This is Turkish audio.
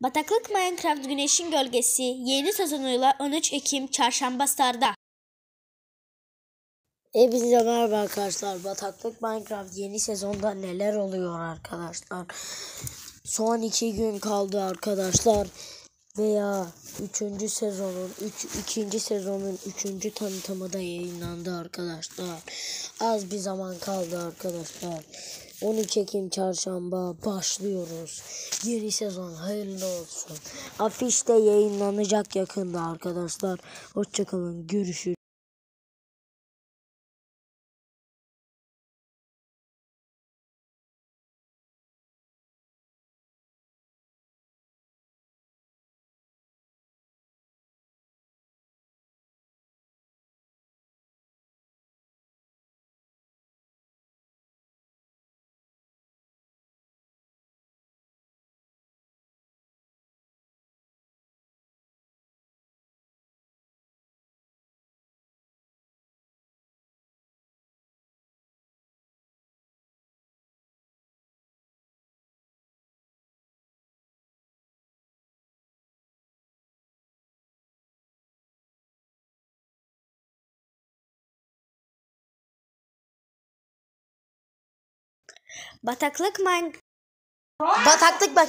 Bataklık Minecraft Güneşin Gölgesi yeni sezonuyla 13 Ekim Çarşamba Star'da. Hepinize merhaba arkadaşlar. Bataklık Minecraft yeni sezonda neler oluyor arkadaşlar? Son iki gün kaldı arkadaşlar. Veya üçüncü sezonun, üç, ikinci sezonun üçüncü tanıtımı da yayınlandı arkadaşlar. Az bir zaman kaldı arkadaşlar. 13 Ekim çarşamba başlıyoruz. Yeni sezon hayırlı olsun. Afiş de yayınlanacak yakında arkadaşlar. Hoşçakalın. Görüşürüz. Bataklık Minecraft Bataklık bak.